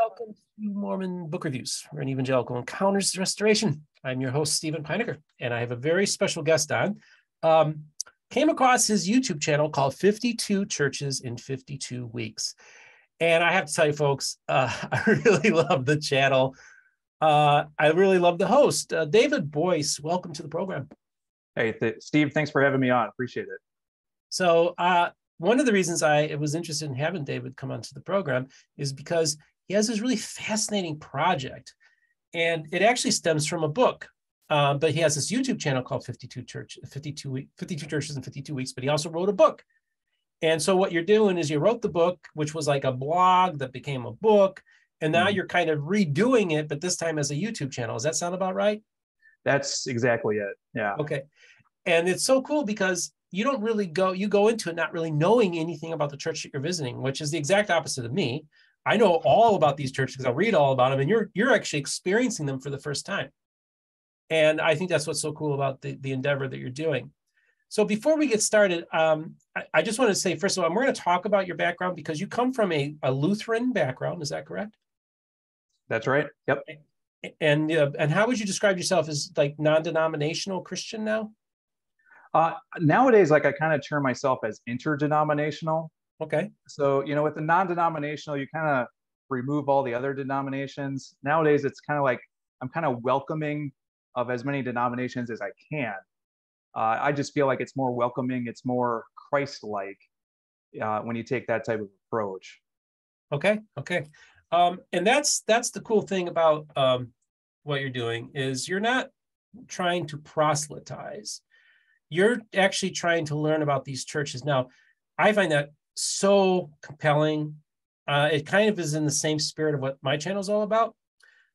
welcome to Mormon Book Reviews for an Evangelical Encounters Restoration. I'm your host, Steven Pynakker, and I have a very special guest on. Um, came across his YouTube channel called 52 Churches in 52 Weeks. And I have to tell you, folks, uh, I really love the channel. Uh, I really love the host, uh, David Boice. Welcome to the program. Hey, th- Steve, thanks for having me on. Appreciate it. So, uh, one of the reasons I was interested in having David come onto the program is because he has this really fascinating project. And it actually stems from a book. Um, but he has this YouTube channel called 52 Church, 52 week, 52 churches in 52 weeks. But he also wrote a book. And so what you're doing is you wrote the book, which was like a blog that became a book, and now mm-hmm. you're kind of redoing it, but this time as a YouTube channel. Does that sound about right? That's exactly it. Yeah. Okay. And it's so cool because you don't really go you go into it not really knowing anything about the church that you're visiting which is the exact opposite of me i know all about these churches. Because i'll read all about them and you're you're actually experiencing them for the first time. And i think that's what's so cool about the, the endeavor that you're doing. So before we get started um, I, I, just want to say first of all we're going to talk about your background because you come from a, a lutheran background is that correct? That's right. Yep. And uh, and how would you describe yourself as like non-denominational christian now? Uh, nowadays, like I kind of term myself as interdenominational. Okay. So, you know, with the non denominational, you kind of remove all the other denominations. Nowadays, it's kind of like I'm kind of welcoming of as many denominations as I can. Uh, I just feel like it's more welcoming, it's more Christ like uh, when you take that type of approach. Okay. Okay. Um, and that's that's the cool thing about um, what you're doing is you're not trying to proselytize you're actually trying to learn about these churches. Now, I find that so compelling. Uh, it kind of is in the same spirit of what my channel is all about.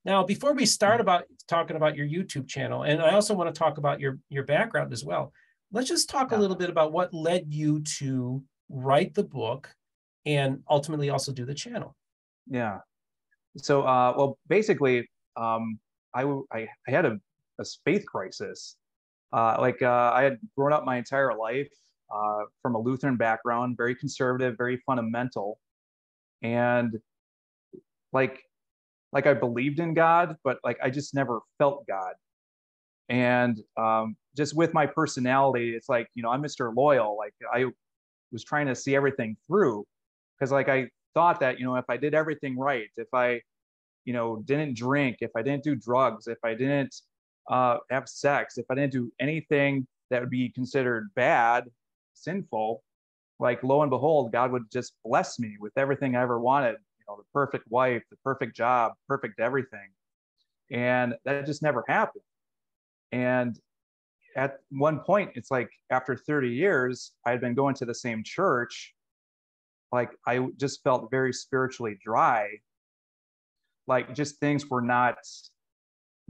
Now, before we start about talking about your YouTube channel, and I also want to talk about your your background as well. Let's just talk a little bit about what led you to write the book and ultimately also do the channel. Yeah. So, uh, well, basically, um, I, I, I had a, a faith crisis uh, like uh, I had grown up my entire life uh, from a Lutheran background, very conservative, very fundamental, and like like I believed in God, but like I just never felt God. And um, just with my personality, it's like you know I'm Mr. Loyal. Like I was trying to see everything through because like I thought that you know if I did everything right, if I you know didn't drink, if I didn't do drugs, if I didn't uh, have sex, if I didn't do anything that would be considered bad, sinful, like lo and behold, God would just bless me with everything I ever wanted. You know, the perfect wife, the perfect job, perfect everything. And that just never happened. And at one point, it's like after 30 years, I had been going to the same church. Like I just felt very spiritually dry. Like just things were not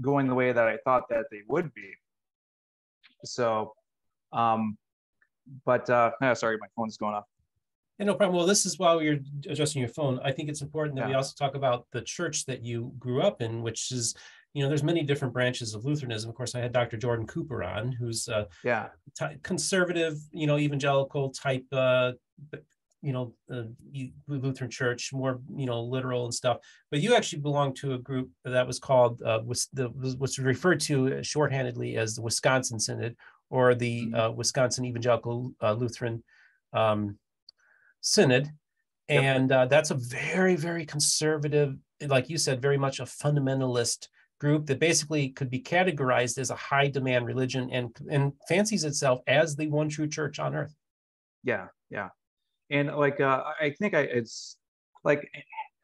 going the way that I thought that they would be. So, um, but uh, oh, sorry, my phone's going off. Yeah, no problem. Well, this is while you're adjusting your phone. I think it's important that yeah. we also talk about the church that you grew up in, which is, you know, there's many different branches of Lutheranism. Of course, I had Dr. Jordan Cooper on, who's a yeah t- conservative, you know, evangelical type, uh, you know uh, Lutheran Church, more you know literal and stuff. But you actually belong to a group that was called uh, was the was referred to shorthandedly as the Wisconsin Synod or the mm-hmm. uh, Wisconsin Evangelical uh, Lutheran um, Synod, yep. and uh, that's a very very conservative, like you said, very much a fundamentalist group that basically could be categorized as a high demand religion and and fancies itself as the one true church on earth. Yeah, yeah and like uh, I think I it's like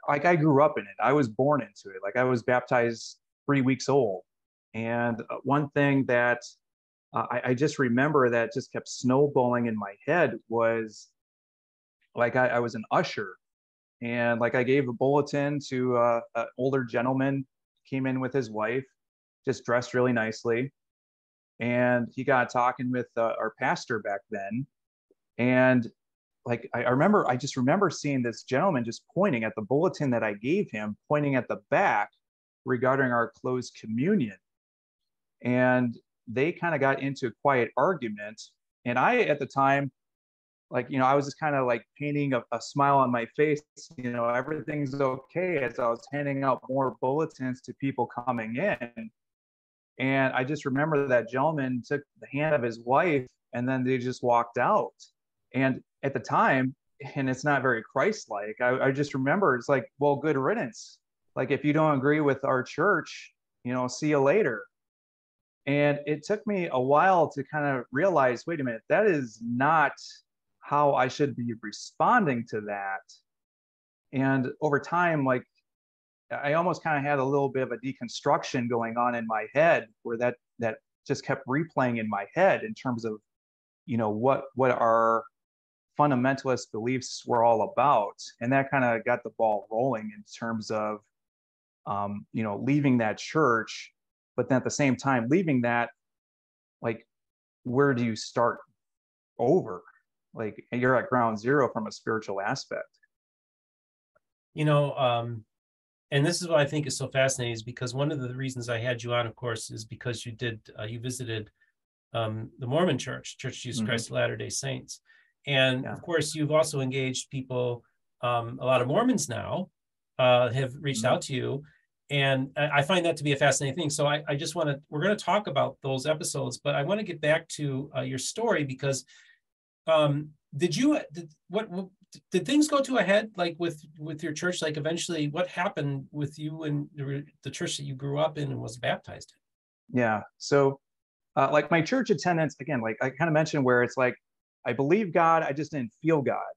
like I grew up in it. I was born into it. Like I was baptized three weeks old, and uh, one thing that uh, I, I, just remember that just kept snowballing in my head was like I, I was an usher, and like I gave a bulletin to uh, an older gentleman came in with his wife, just dressed really nicely, and he got talking with uh, our pastor back then, and like I, I remember I just remember seeing this gentleman just pointing at the bulletin that I gave him, pointing at the back regarding our closed communion. And they kind of got into a quiet argument. And I, at the time, like you know i was just kind of like painting a, a, smile on my face you know everything's okay as i was handing out more bulletins to people coming in. And i just remember that gentleman took the hand of his wife and then they just walked out. And at the time and it's not very christ-like I, I just remember it's like well good riddance. Like if you don't agree with our church you know see you later and it took me a while to kind of realize wait a minute that is not how I should be responding to that. And over time, like I almost kind of had a little bit of a deconstruction going on in my head where that that just kept replaying in my head in terms of, you know, what what our fundamentalist beliefs were all about. And that kind of got the ball rolling in terms of um, you know, leaving that church, but then at the same time leaving that, like, where do you start over? like you're at ground zero from a spiritual aspect you know um and this is what i think is so fascinating is because one of the reasons i had you on of course is because you did uh, you visited um the mormon church church of jesus mm-hmm. christ of latter day saints and yeah. of course you've also engaged people um a lot of mormons now uh have reached mm-hmm. out to you and I find that to be a fascinating thing. So I, I just want to, we're going to talk about those episodes, but I want to get back to uh, your story because um, did you did, what, did things go to a head like with with your church like eventually what happened with you and the church that you grew up in and was baptized in? yeah so uh, like my church attendance again like i kind of mentioned where it's like i believe god i just didn't feel god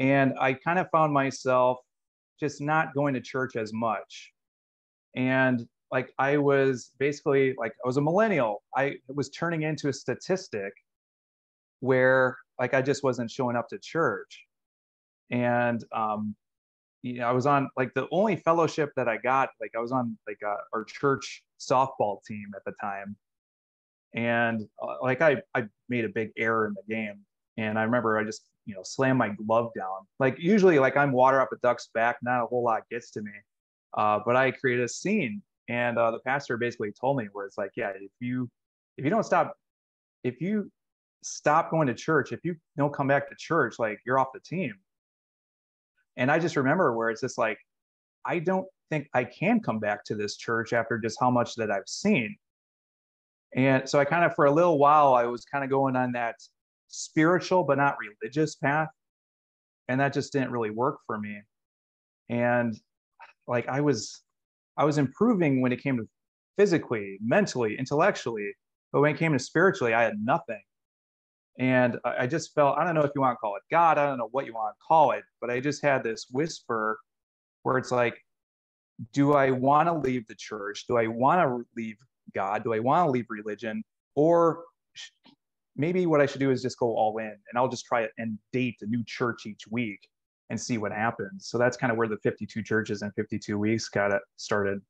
and i kind of found myself just not going to church as much and like i was basically like i was a millennial i was turning into a statistic where like I just wasn't showing up to church. And um, you know, I was on like the only fellowship that I got, like I was on like uh, our church softball team at the time. And uh, like I, I made a big error in the game. And I remember I just, you know, slammed my glove down. Like usually like I'm water up a duck's back, not a whole lot gets to me. Uh, but I created a scene and uh, the pastor basically told me where it's like, yeah, if you, if you don't stop, if you stop going to church. If you don't come back to church, like you're off the team. And I just remember where it's just like, I don't think I can come back to this church after just how much that I've seen. And so I kind of, for a little while, I was kind of going on that spiritual but not religious path. And that just didn't really work for me. And like I was, I was improving when it came to physically, mentally, intellectually. But when it came to spiritually, I had nothing. And I just felt, I don't know if you want to call it God, I don't know what you want to call it, but I just had this whisper where it's like, do I want to leave the church? Do I want to leave God? Do I want to leave religion? Or maybe what I should do is just go all in and I'll just try and date a new church each week and see what happens. So that's kind of where the 52 churches in 52 weeks got it started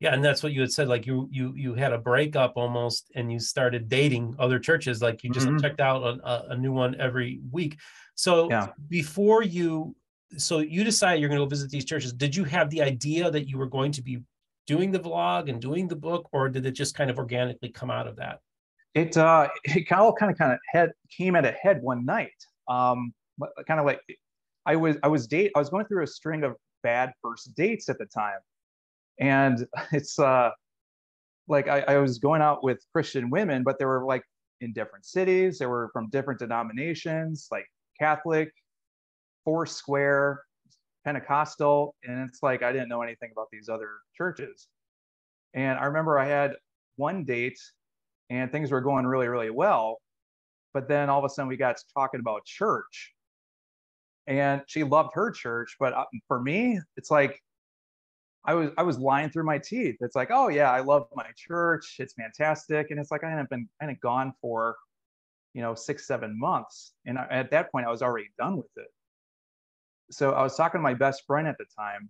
yeah and that's what you had said like you you you had a breakup almost and you started dating other churches like you just mm-hmm. checked out a, a, new one every week so yeah. before you so you decided you're going to go visit these churches did you have the idea that you were going to be doing the vlog and doing the book or did it just kind of organically come out of that it uh it all kind of kind of head came at a head one night um kind of like i was i was date i was going through a string of bad first dates at the time. And it's uh like I, I was going out with christian women but they were like in different cities. They were from different denominations like catholic foursquare pentecostal. And it's like i didn't know anything about these other churches. And i remember i had one date and things were going really really well. But then all of a sudden we got talking about church and she loved her church but uh, for me it's like I was I was lying through my teeth. It's like, oh yeah, I love my church. It's fantastic. And it's like I hadn't been I hadn't gone for, you know, six, seven months. And I, at that point I was already done with it. So I was talking to my best friend at the time,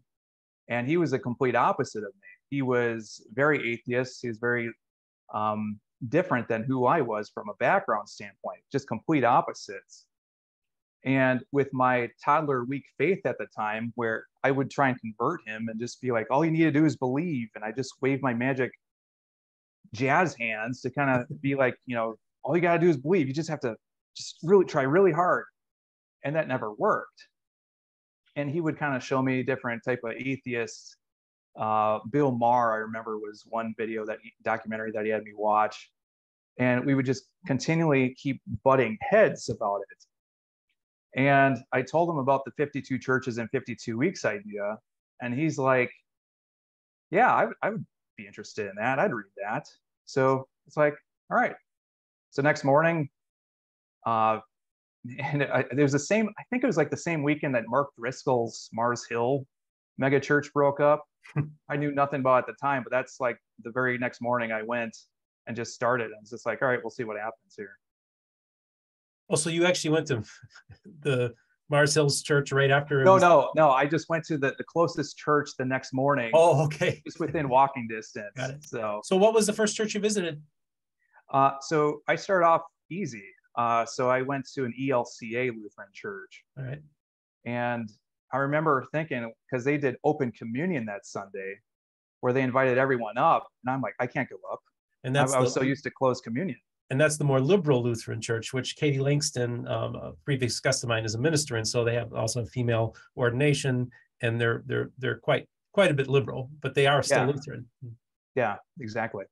and he was a complete opposite of me. He was very atheist. He was very um, different than who I was from a background standpoint, just complete opposites. And with my toddler weak faith at the time, where I would try and convert him and just be like, all you need to do is believe. And I just wave my magic jazz hands to kind of be like, you know, all you got to do is believe. You just have to just really try really hard. And that never worked. And he would kind of show me different type of atheists. Uh, Bill Maher, I remember, was one video that documentary that he had me watch. And we would just continually keep butting heads about it. And I told him about the 52 churches in 52 weeks idea. And he's like, yeah, I, I would be interested in that. I'd read that. So it's like, all right. So next morning, uh, and it, it was the same, I think it was like the same weekend that Mark Driscoll's Mars Hill mega church broke up. I knew nothing about at the time, but that's like the very next morning I went and just started. And it's just like, all right, we'll see what happens here. Oh, so you actually went to the Mars Hills Church right after? No, was... no, no. I just went to the, the closest church the next morning. Oh, okay. Just within walking distance. Got it. So, so what was the first church you visited? Uh, so I started off easy. Uh, so I went to an ELCA Lutheran church. All right. And I remember thinking, because they did open communion that Sunday, where they invited everyone up, and I'm like, I can't go up. And that's I, I was so used to closed communion and that's the more liberal Lutheran Church, which Katie Langston, um, a previous guest of mine, is a minister, and so they have also a female ordination, and they're they're they're quite quite a bit liberal, but they are still yeah. Lutheran. Yeah, exactly.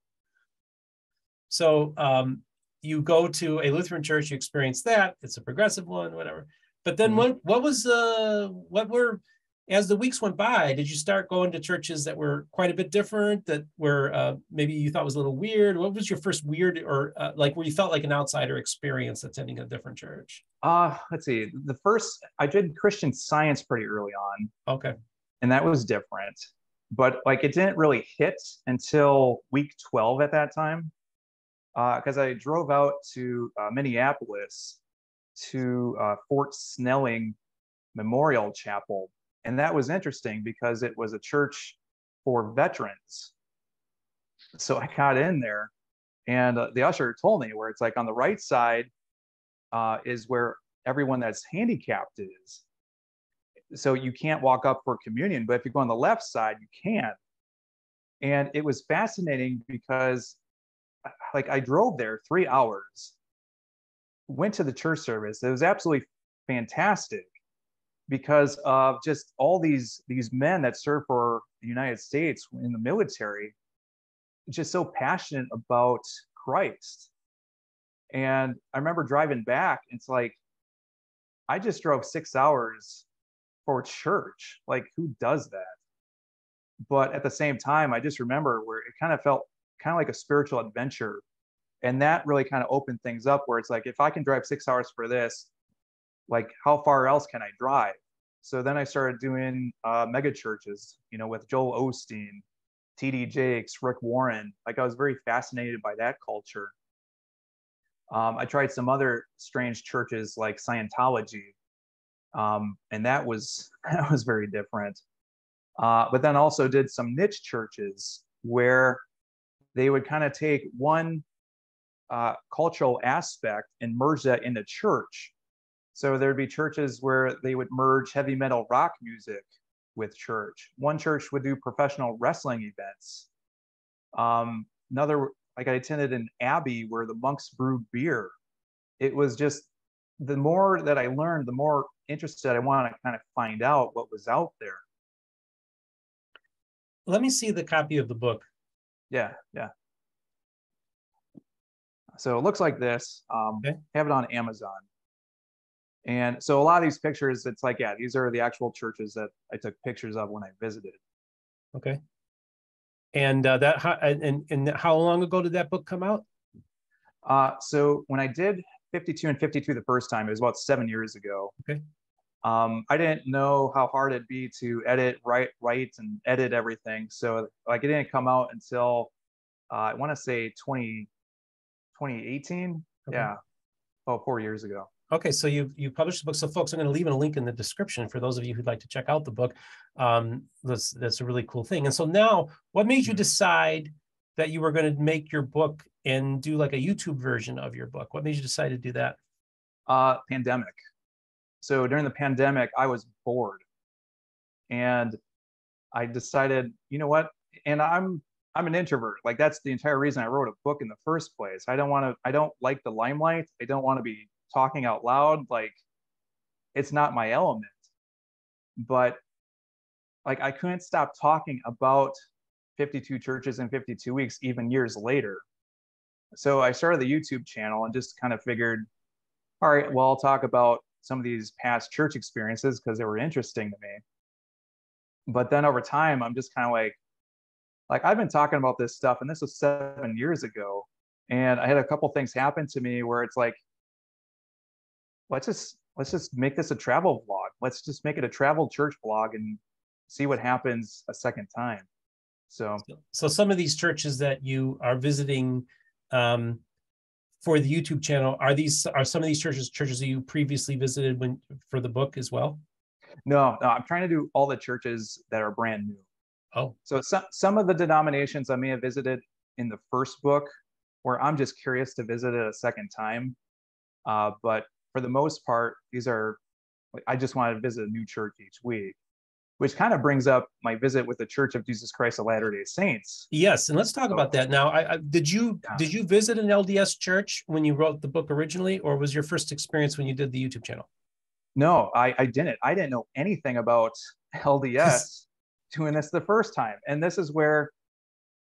So um, you go to a Lutheran church, you experience that. It's a progressive one, whatever. But then mm-hmm. what what was uh what were as the weeks went by, did you start going to churches that were quite a bit different, that were uh, maybe you thought was a little weird? What was your first weird or uh, like where you felt like an outsider experience attending a different church? Uh, let's see. The first, I did Christian science pretty early on. Okay. And that was different. But like it didn't really hit until week 12 at that time. Because uh, I drove out to uh, Minneapolis to uh, Fort Snelling Memorial Chapel and that was interesting because it was a church for veterans. So I got in there, and uh, the usher told me where it's like on the right side uh, is where everyone that's handicapped is. So you can't walk up for communion, but if you go on the left side, you can. And it was fascinating because, uh, like, I drove there three hours, went to the church service. It was absolutely fantastic because of just all these these men that serve for the United States in the military, just so passionate about Christ. And I remember driving back, it's like I just drove six hours for church. Like, who does that? But at the same time, I just remember where it kind of felt kind of like a spiritual adventure. And that really kind of opened things up where it's like, if I can drive six hours for this, like how far else can I drive? So then I started doing uh, mega churches, you know, with Joel Osteen, TD Jakes, Rick Warren. Like I was very fascinated by that culture. Um, I tried some other strange churches like Scientology, um, and that was that was very different. Uh, but then also did some niche churches where they would kind of take one uh, cultural aspect and merge that into church. So there'd be churches where they would merge heavy metal rock music with church. One church would do professional wrestling events. Um, another, like I attended an abbey where the monks brewed beer. It was just the more that I learned, the more interested I want to kind of find out what was out there. Let me see the copy of the book. Yeah, yeah. So it looks like this. Um, okay. Have it on Amazon. And so a lot of these pictures, it's like, yeah, these are the actual churches that I took pictures of when I visited. Okay. And uh, that, and, and how long ago did that book come out? Uh, so when I did 52 and 52 the first time, it was about seven years ago. Okay. Um, I didn't know how hard it'd be to edit, write, write, and edit everything. So like it didn't come out until uh, I want to say 20, 2018. Okay. Yeah, oh, four years ago. Okay, so you've you published the book. So, folks, I'm going to leave a link in the description for those of you who'd like to check out the book. Um, that's that's a really cool thing. And so now, what made you mm-hmm. decide that you were going to make your book and do like a YouTube version of your book? What made you decide to do that? Uh, pandemic. So during the pandemic, I was bored, and I decided, you know what? And I'm I'm an introvert. Like that's the entire reason I wrote a book in the first place. I don't want to. I don't like the limelight. I don't want to be talking out loud, like it's not my element. But like I couldn't stop talking about 52 churches in 52 weeks, even years later. So I started the YouTube channel and just kind of figured, all right, well, I'll talk about some of these past church experiences because they were interesting to me. But then over time, I'm just kind of like, like I've been talking about this stuff, and this was seven years ago, and I had a couple things happen to me where it's like, let's just let's just make this a travel vlog. Let's just make it a travel church vlog and see what happens a second time. So, so some of these churches that you are visiting um, for the YouTube channel are these are some of these churches churches that you previously visited when for the book as well? No, no, I'm trying to do all the churches that are brand new. Oh, so some some of the denominations I may have visited in the first book, where I'm just curious to visit it a second time. Uh, but for the most part, these are I just want to visit a new church each week which kind of brings up my visit with the Church of Jesus Christ of Latter Day Saints. Yes, and let's talk about that now. I, I did you yeah. did you visit an LDS church when you wrote the book originally, or was your first experience when you did the YouTube channel? No, I, I didn't. I didn't know anything about LDS doing this the first time, and this is where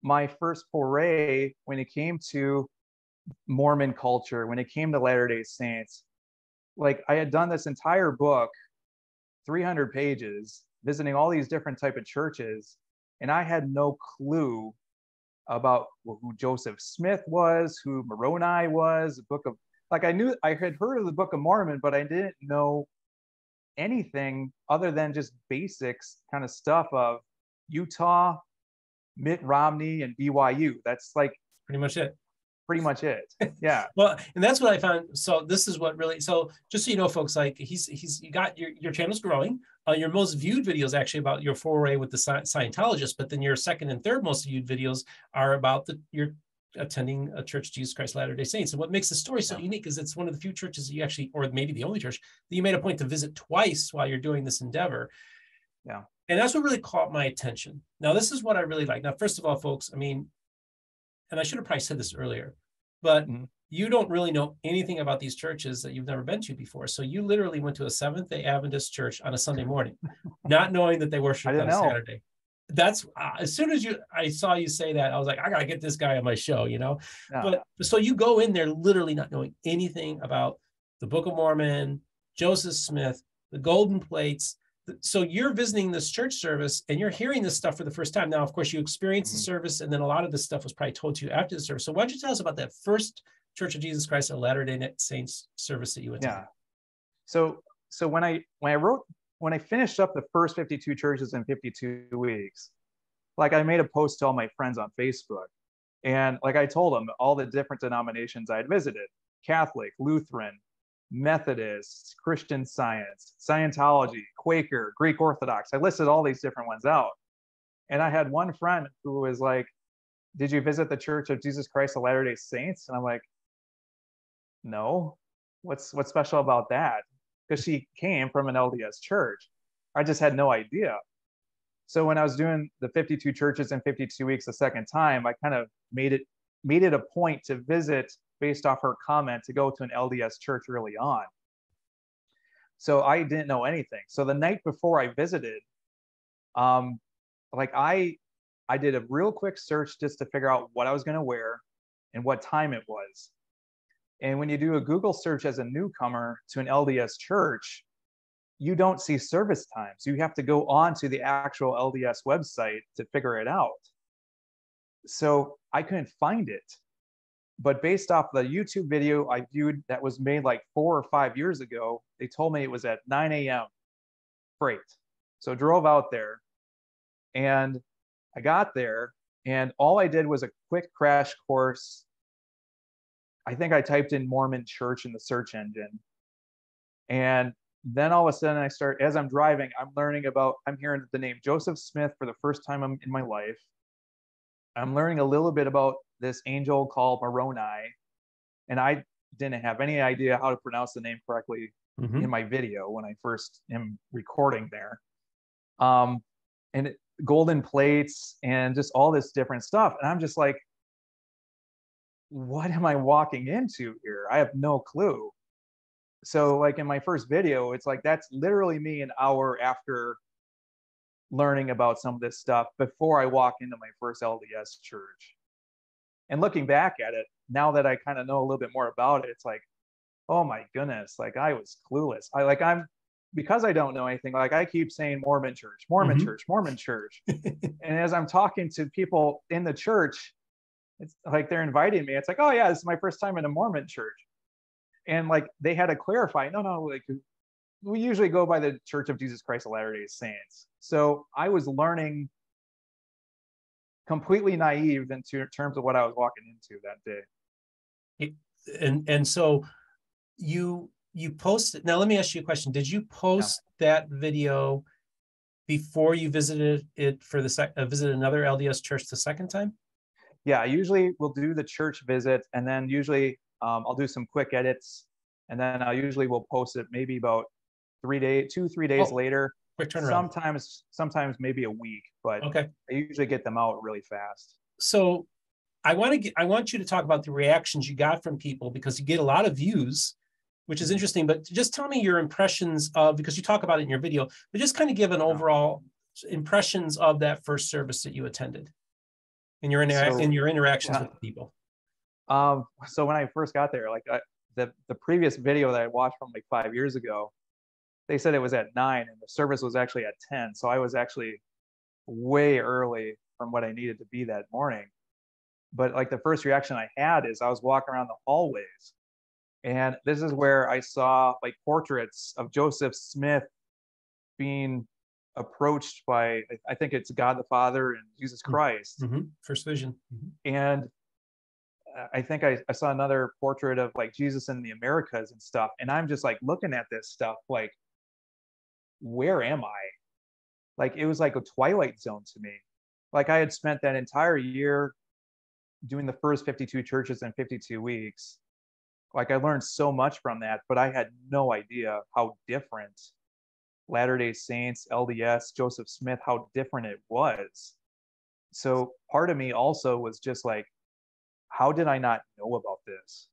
my first foray when it came to Mormon culture, when it came to Latter Day Saints, like I had done this entire book, 300 pages, visiting all these different type of churches and i had no clue about who joseph smith was who moroni was the book of like i knew i had heard of the book of mormon but i didn't know anything other than just basics kind of stuff of utah mitt romney and byu that's like pretty much it pretty much it. Yeah. well, and that's what I found. So this is what really. So just so you know, folks, like he's he's you got your your channel's growing. Uh, your most viewed videos actually about your foray with the Scientologist, but then your second and third most viewed videos are about the your attending a church Jesus Christ Latter Day Saints. And what makes the story so yeah. unique is it's one of the few churches you actually, or maybe the only church that you made a point to visit twice while you're doing this endeavor. Yeah. And that's what really caught my attention. Now, this is what I really like. Now, first of all, folks, I mean, and I should have probably said this earlier, but mm-hmm. you don't really know anything about these churches that you've never been to before. So you literally went to a Seventh Day Adventist church on a Sunday morning, not knowing that they worship on a Saturday. That's uh, as soon as you I saw you say that, I was like, I gotta get this guy on my show, you know. Yeah. But so you go in there literally not knowing anything about the Book of Mormon, Joseph Smith, the Golden Plates, so you're visiting this church service and you're hearing this stuff for the first time. Now, of course, you experienced mm-hmm. the service, and then a lot of this stuff was probably told to you after the service. So why don't you tell us about that first Church of Jesus Christ of Latter Day Saints service that you attended? Yeah. So so when I when I wrote when I finished up the first 52 churches in 52 weeks, like I made a post to all my friends on Facebook. And like I told them all the different denominations I had visited Catholic, Lutheran, Methodist, Christian Science, Scientology, Quaker, Greek Orthodox. I listed all these different ones out. And I had one friend who was like, Did you visit the Church of Jesus Christ of Latter day Saints? And I'm like, No. What's what's special about that? Because she came from an LDS church. I just had no idea. So when I was doing the 52 churches in 52 weeks the second time, I kind of made it made it a point to visit based off her comment to go to an LDS church early on. So I didn't know anything. So the night before I visited, um, like I, I did a real quick search just to figure out what I was going to wear and what time it was. And when you do a Google search as a newcomer to an LDS church, you don't see service times. You have to go on to the actual LDS website to figure it out. So I couldn't find it but based off the YouTube video I viewed that was made like four or five years ago, they told me it was at 9 a.m. Freight. So I drove out there and I got there and all I did was a quick crash course. I think I typed in Mormon church in the search engine. And then all of a sudden I start, as I'm driving, I'm learning about, I'm hearing the name Joseph Smith for the first time in my life. I'm learning a little bit about this angel called Moroni, and I didn't have any idea how to pronounce the name correctly mm-hmm. in my video when I first am recording there. Um, and it, golden plates and just all this different stuff, and I'm just like, what am I walking into here? I have no clue. so like in my first video, it's like that's literally me an hour after learning about some of this stuff before I walk into my first LDS church. And looking back at it, now that I kind of know a little bit more about it, it's like, oh my goodness, like I was clueless. I like I'm because I don't know anything, like I keep saying Mormon church, Mormon mm-hmm. church, Mormon church. and as I'm talking to people in the church, it's like they're inviting me. It's like, oh yeah, this is my first time in a Mormon church. And like they had to clarify, no, no, like we usually go by the Church of Jesus Christ of Latter-day Saints. So I was learning completely naive in terms of what I was walking into that day. And and so you you posted now let me ask you a question. Did you post yeah. that video before you visited it for the sec uh, visit another LDS church the second time? Yeah, I usually will do the church visit and then usually um, I'll do some quick edits and then I usually will post it maybe about three days, two, three days oh, later. Quick turnaround. Sometimes, sometimes maybe a week, but okay. I usually get them out really fast. So I want to get, I want you to talk about the reactions you got from people because you get a lot of views, which is interesting. But just tell me your impressions of because you talk about it in your video, but just kind of give an overall impressions of that first service that you attended in your intera- so, in your interactions yeah. with people. Um, so when I first got there, like I, the the previous video that I watched from like five years ago, they said it was at nine and the service was actually at 10. So I was actually way early from what I needed to be that morning. But like the first reaction I had is I was walking around the hallways and this is where I saw like portraits of Joseph Smith being approached by, I think it's God the Father and Jesus mm-hmm. Christ. Mm-hmm. First vision. Mm-hmm. And I think I, I saw another portrait of like Jesus in the Americas and stuff. And I'm just like looking at this stuff like, where am I? Like it was like a twilight zone to me. Like I had spent that entire year doing the first 52 churches in 52 weeks. Like I learned so much from that, but I had no idea how different Latter day Saints, LDS, Joseph Smith, how different it was. So part of me also was just like, how did I not know about this?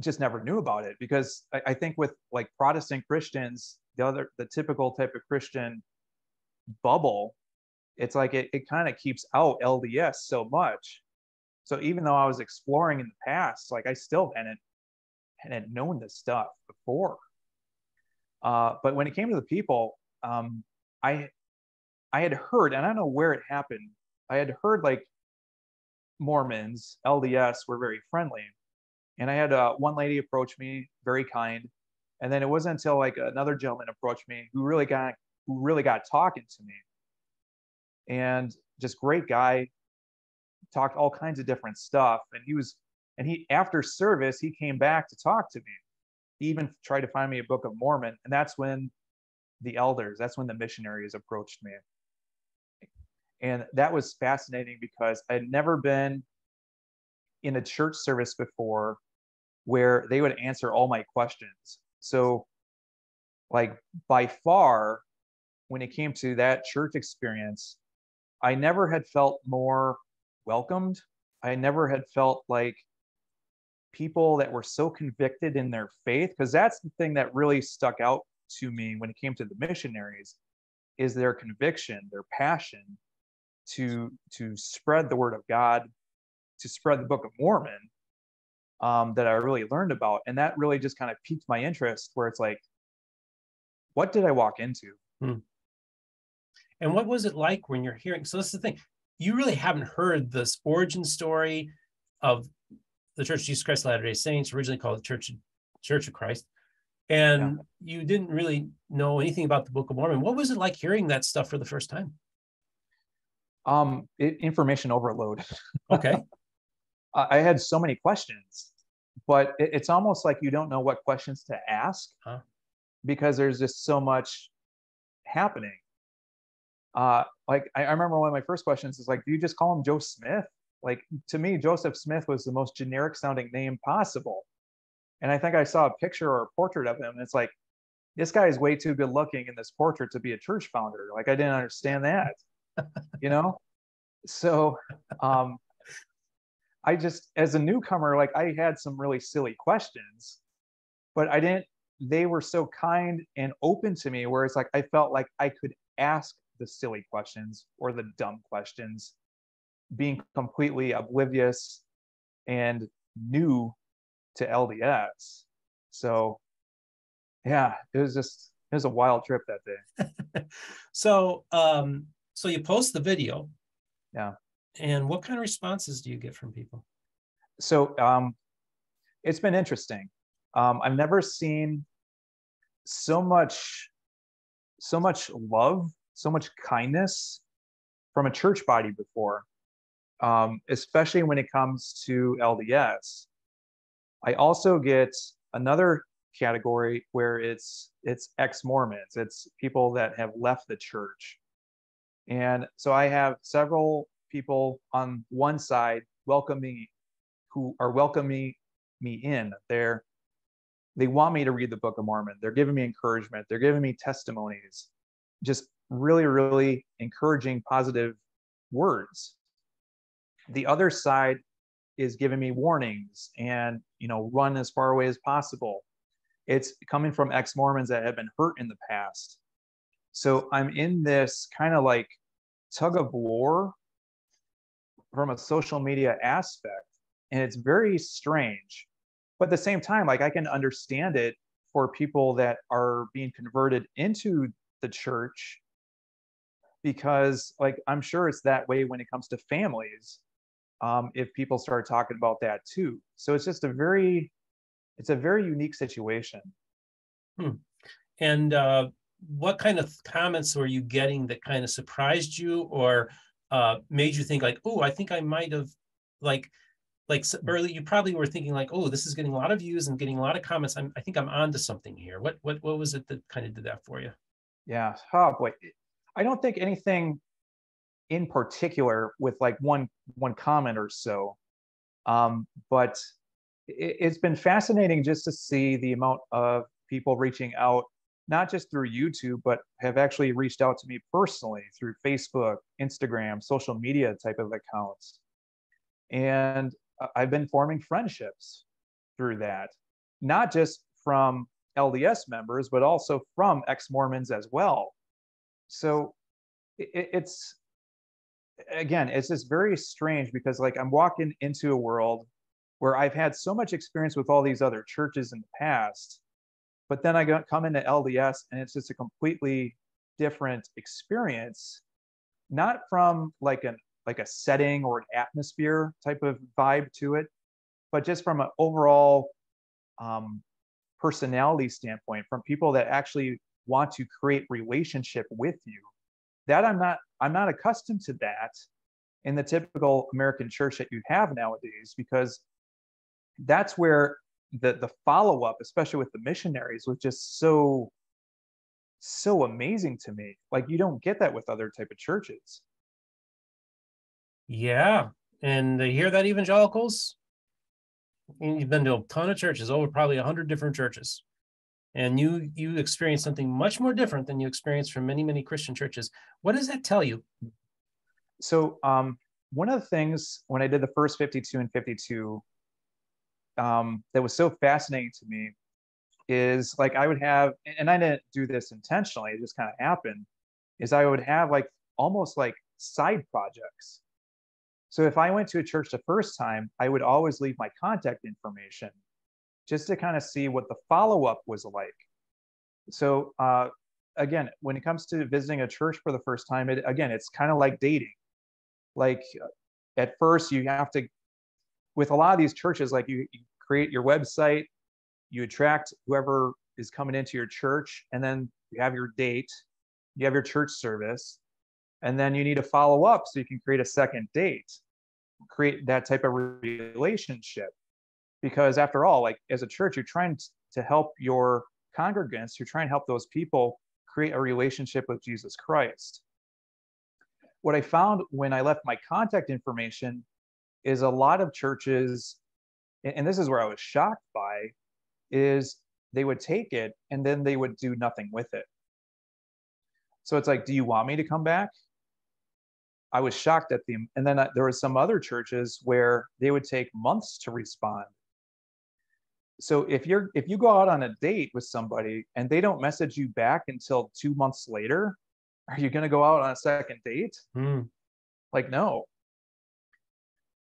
Just never knew about it because I, I think with like Protestant Christians, the other the typical type of Christian bubble, it's like it, it kind of keeps out LDS so much. So even though I was exploring in the past, like I still hadn't hadn't known this stuff before. Uh, but when it came to the people, um, I I had heard, and I don't know where it happened. I had heard like Mormons, LDS were very friendly, and I had uh, one lady approach me, very kind, and then it wasn't until like another gentleman approached me who really got who really got talking to me. And just great guy, talked all kinds of different stuff. And he was and he after service, he came back to talk to me. He even tried to find me a Book of Mormon. And that's when the elders, that's when the missionaries approached me. And that was fascinating because I'd never been in a church service before where they would answer all my questions. So, like, by far, when it came to that church experience, I never had felt more welcomed. I never had felt like people that were so convicted in their faith, because that's the thing that really stuck out to me when it came to the missionaries is their conviction, their passion to to spread the word of God, to spread the Book of Mormon, um, that I really learned about. And that really just kind of piqued my interest where it's like, what did I walk into? Hmm. And what was it like when you're hearing? So, this is the thing you really haven't heard this origin story of the Church of Jesus Christ of Latter day Saints, originally called the Church, Church of Christ. And yeah. you didn't really know anything about the Book of Mormon. What was it like hearing that stuff for the first time? Um, it, information overload. Okay. I had so many questions but it, it's almost like you don't know what questions to ask huh. because there's just so much happening. Uh, like I, I remember one of my first questions is like, do you just call him Joe Smith? Like to me, Joseph Smith was the most generic sounding name possible. And I think I saw a picture or a portrait of him, and it's like, this guy is way too good looking in this portrait to be a church founder. Like I didn't understand that, you know. So um, I just, as a newcomer, like I had some really silly questions. but I didn't, they were so kind and open to me where it's like I felt like I could ask the silly questions or the dumb questions, being completely oblivious and new to LDS. So yeah, it was just it was a wild trip that day. so um so you post the video. Yeah. And what kind of responses do you get from people? So um it's been interesting. Um, I've never seen so much so much love, so much kindness from a church body before, um, especially when it comes to LDS. I also get another category where it's it's ex-Mormons, it's people that have left the church. And so I have several people on one side welcoming who are welcoming me in. They're they want me to read the Book of Mormon. They're giving me encouragement. They're giving me testimonies, just really, really encouraging, positive words. The other side is giving me warnings and you know run as far away as possible. It's coming from ex-Mormons that have been hurt in the past. So I'm in this kind of like tug of war from a social media aspect, and it's very strange. But at the same time like i can understand it for people that are being converted into the church because like i'm sure it's that way when it comes to families um, if people start talking about that too. So it's just a very it's a very unique situation. Hmm. and uh, what kind of comments were you getting that kind of surprised you or uh, made you think like oh i think i might have like like early you probably were thinking like oh this is getting a lot of views and getting a lot of comments. I'm, i think i'm onto something here. What what what was it that kind of did that for you? Yeah oh boy i don't think anything in particular with like one one comment or so. Um, but it, it's been fascinating just to see the amount of people reaching out not just through youtube but have actually reached out to me personally through facebook instagram social media type of accounts and I've been forming friendships through that, not just from LDS members, but also from ex Mormons as well. So it's, again, it's just very strange because, like, I'm walking into a world where I've had so much experience with all these other churches in the past, but then I come into LDS and it's just a completely different experience, not from like an like a setting or an atmosphere type of vibe to it, but just from an overall um, personality standpoint, from people that actually want to create relationship with you. That I'm not I'm not accustomed to that in the typical American church that you have nowadays because that's where the the follow up, especially with the missionaries, was just so so amazing to me. Like you don't get that with other type of churches. Yeah. And they hear that evangelicals, you've been to a ton of churches, over probably a hundred different churches. And you you experience something much more different than you experience from many, many Christian churches. What does that tell you? So um, one of the things when I did the first 52 and 52 um, that was so fascinating to me is like I would have, and I didn't do this intentionally, it just kind of happened, is I would have like almost like side projects so if I went to a church the first time, I would always leave my contact information just to kind of see what the follow up was like. So uh, again, when it comes to visiting a church for the first time, it, again, it's kind of like dating. Like at first, you have to, with a lot of these churches, like you, you create your website, you attract whoever is coming into your church, and then you have your date, you have your church service, and then you need to follow up so you can create a second date create that type of relationship. Because after all like as a church you're trying to help your congregants you're trying to help those people create a relationship with jesus christ. What i found when i left my contact information is a lot of churches and this is where i was shocked by is they would take it and then they would do nothing with it so it's like do you want me to come back I was shocked at the, and then uh, there were some other churches where they would take months to respond. so if you're if you go out on a date with somebody and they don't message you back until two months later are you going to go out on a second date Mm. like no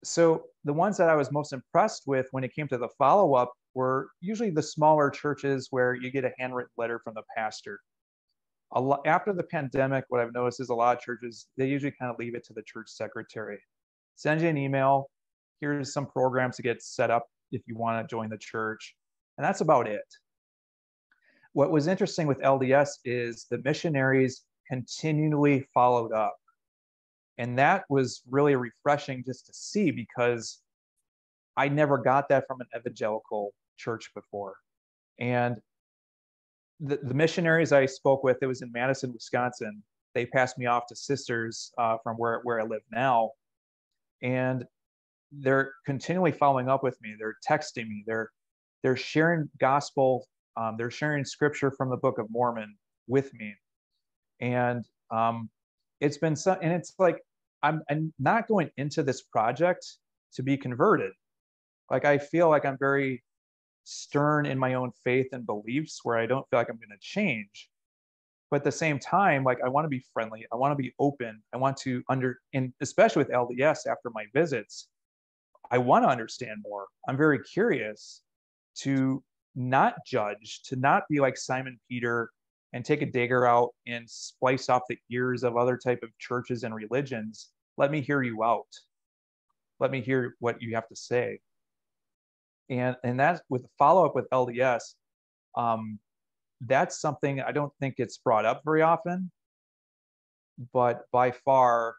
so the ones that i was most impressed with when it came to the follow-up were usually the smaller churches where you get a handwritten letter from the pastor. Lot after the pandemic what i've noticed is a lot of churches they usually kind of leave it to the church secretary. Send you an email here's some programs to get set up if you want to join the church and that's about it. What was interesting with lds is the missionaries continually followed up and that was really refreshing just to see because i never got that from an evangelical church before. And the, the missionaries i spoke with it was in madison wisconsin. They passed me off to sisters uh, from where, where i live now. And they're continually following up with me. They're texting me. They're they're sharing gospel um, they're sharing scripture from the book of mormon with me. And um, it's been so and it's like I'm, I'm not going into this project to be converted. Like i feel like i'm very stern in my own faith and beliefs where i don't feel like i'm going to change. But at the same time like i want to be friendly i want to be open i want to under and especially with lds after my visits i want to understand more. I'm very curious to not judge to not be like simon peter and take a dagger out and splice off the ears of other type of churches and religions let me hear you out. Let me hear what you have to say. And and that with the follow-up with lds um, that's something i don't think it's brought up very often but by far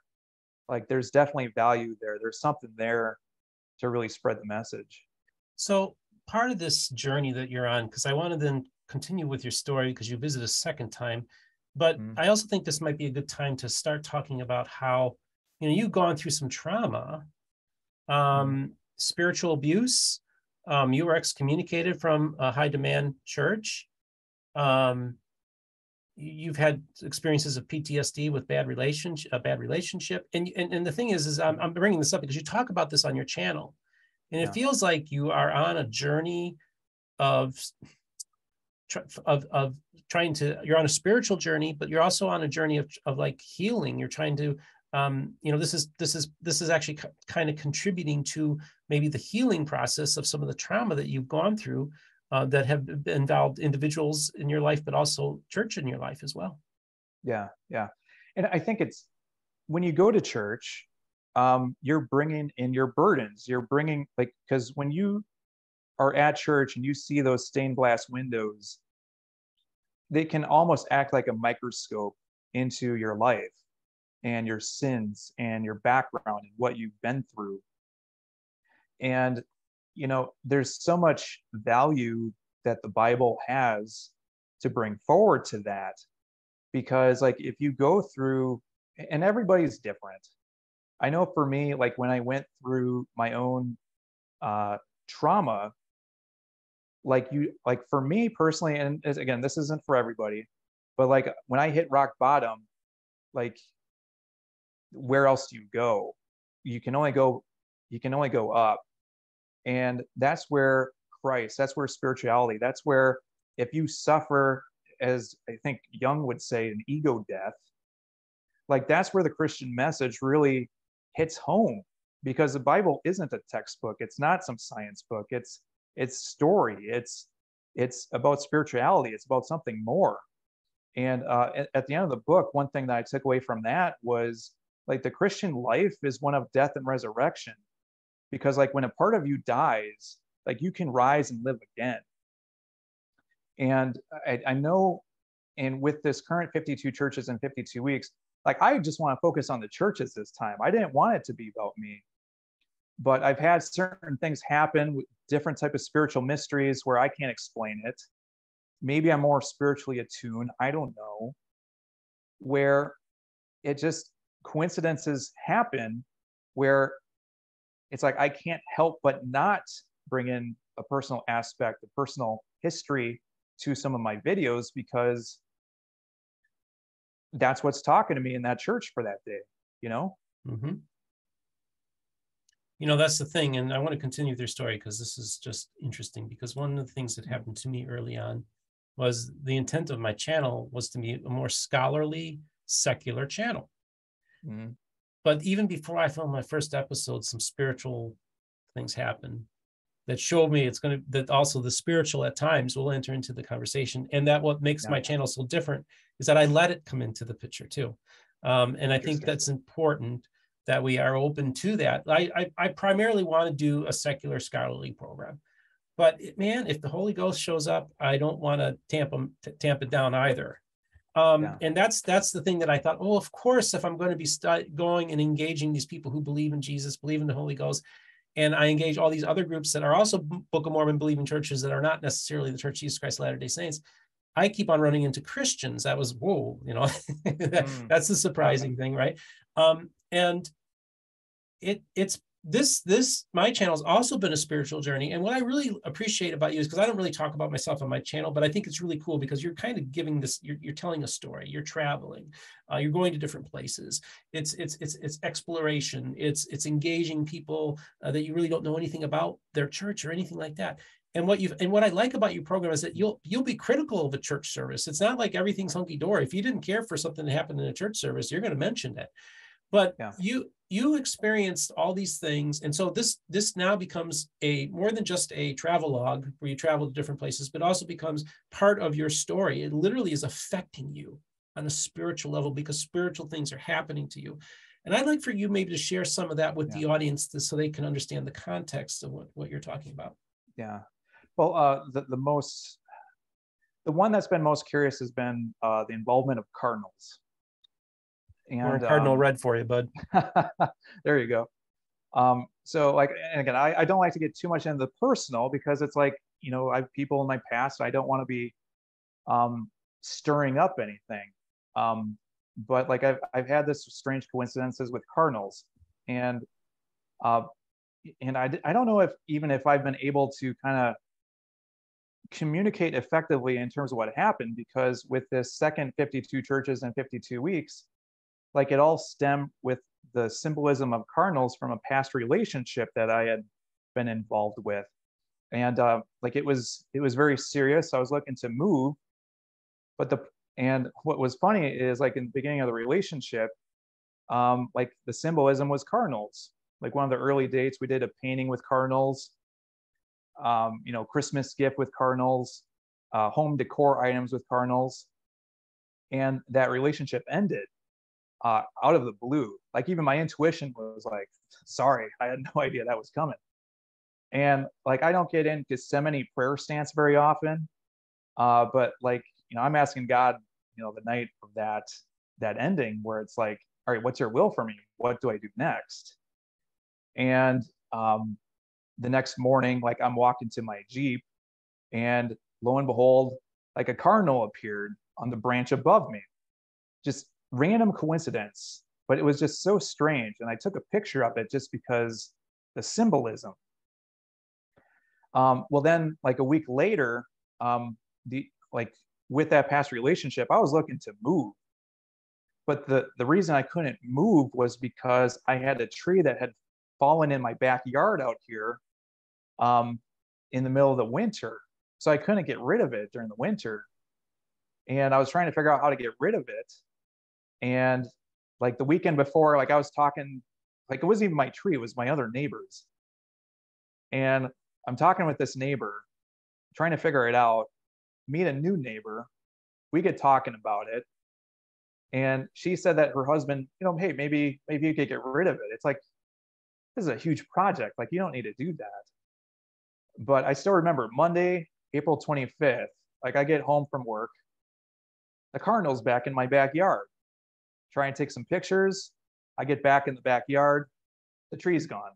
like there's definitely value there. There's something there to really spread the message. So part of this journey that you're on, because I want to then continue with your story because you visit a second time, but Mhm. I also think this might be a good time to start talking about how you know you've gone through some trauma, um, spiritual abuse. Um, you were excommunicated from a high demand church. Um, you- you've had experiences of PTSD with bad relationship, a bad relationship, and and, and the thing is, is I'm, I'm bringing this up because you talk about this on your channel, and it Yeah. feels like you are on a journey of of of trying to you're on a spiritual journey but you're also on a journey of, of like healing you're trying to um you know this is this is this is actually kind of contributing to maybe the healing process of some of the trauma that you've gone through uh, that have involved individuals in your life but also church in your life as well Yeah, yeah. And I think it's when you go to church, um, you're bringing in your burdens. You're bringing, like, because when you are at church and you see those stained glass windows, they can almost act like a microscope into your life and your sins and your background and what you've been through. And, you know, there's so much value that the Bible has to bring forward to that because like if you go through and everybody's different i know for me like when i went through my own uh trauma like you like for me personally and again this isn't for everybody but like when i hit rock bottom like where else do you go you can only go you can only go up and that's where christ that's where spirituality that's where if you suffer as I think Jung would say, an ego death, like that's where the Christian message really hits home because the Bible isn't a textbook. It's not some science book. It's it's story. It's it's about spirituality. It's about something more. And uh, at, at the end of the book, one thing that I took away from that was like the Christian life is one of death and resurrection, because like when a part of you dies, like you can rise and live again. And I, I know, and with this current 52 churches in 52 weeks, like I just want to focus on the churches this time. I didn't want it to be about me, but I've had certain things happen different type of spiritual mysteries where I can't explain it. Maybe I'm more spiritually attuned. I don't know. Where it just coincidences happen where it's like I can't help but not bring in a personal aspect, a personal history to some of my videos because that's what's talking to me in that church for that day, you know? Mhm. You know that's the thing and i want to continue their story because this is just interesting because one of the things that happened to me early on was the intent of my channel was to be a more scholarly secular channel mm-hmm. but even before i filmed my first episode some spiritual things happened that showed me it's going to that also the spiritual at times will enter into the conversation and that what makes yeah. my channel so different is that i let it come into the picture too um, and i think that's important that we are open to that. I, I, I primarily want to do a secular scholarly program, but man, if the Holy Ghost shows up, I don't want to tamp them tamp it down either. Um, yeah. And that's that's the thing that I thought. Oh, of course, if I'm going to be st- going and engaging these people who believe in Jesus, believe in the Holy Ghost, and I engage all these other groups that are also Book of Mormon believing churches that are not necessarily the Church of Jesus Christ Latter Day Saints. I keep on running into Christians. That was whoa, you know, that, mm. that's the surprising thing, right? Um, and it it's this this my channel has also been a spiritual journey and what i really appreciate about you is because i don't really talk about myself on my channel but i think it's really cool because you're kind of giving this you're, you're telling a story you're traveling uh, you're going to different places it's it's it's it's exploration it's it's engaging people uh, that you really don't know anything about their church or anything like that and what you've and what I like about your program is that you'll you'll be critical of a church service. It's not like everything's hunky dory. If you didn't care for something that happened in a church service, you're going to mention it. But yeah. you you experienced all these things. And so this this now becomes a more than just a travel log where you travel to different places but also becomes part of your story. It literally is affecting you on a spiritual level because spiritual things are happening to you. And i'd like for you maybe to share some of that with yeah. the audience to, so they can understand the context of what, what you're talking about. Yeah. Well uh, the, the most the one that's been most curious has been uh, the involvement of cardinals and or cardinal um, red for you, bud. there you go. Um, so like, and again, I, I don't like to get too much into the personal because it's like, you know, I've people in my past, I don't want to be um, stirring up anything. Um, but like I've, I've had this strange coincidences with Cardinals and, uh, and I, I don't know if even if I've been able to kind of communicate effectively in terms of what happened because with this second 52 churches in 52 weeks, like it all stemmed with the symbolism of cardinals from a past relationship that I had been involved with. And uh, like it was, it was very serious. I was looking to move, but the and what was funny is like in the beginning of the relationship, um, like the symbolism was cardinals. Like one of the early dates, we did a painting with cardinals, um, you know, Christmas gift with cardinals, uh, home decor items with cardinals, and that relationship ended uh, out of the blue. Like even my intuition was like, sorry, I had no idea that was coming. And like I don't get in Gethsemane prayer stance very often, uh, but like you know I'm asking God, you know, the night of that that ending where it's like, all right, what's your will for me? What do I do next? And um, the next morning, like I'm walking to my Jeep, and lo and behold, like a cardinal appeared on the branch above me, just random coincidence, but it was just so strange. And I took a picture of it just because the symbolism. Um, well, then, like a week later, um, the like with that past relationship, I was looking to move, but the the reason I couldn't move was because I had a tree that had fallen in my backyard out here um, in the middle of the winter, so I couldn't get rid of it during the winter, and I was trying to figure out how to get rid of it, and like the weekend before, like I was talking, like it wasn't even my tree, it was my other neighbors. And I'm talking with this neighbor, trying to figure it out, meet a new neighbor. We get talking about it. And she said that her husband, you know, hey, maybe, maybe you could get rid of it. It's like, this is a huge project. Like, you don't need to do that. But I still remember Monday, April 25th, like I get home from work, the Cardinals back in my backyard try and take some pictures. I get back in the backyard, the tree's gone.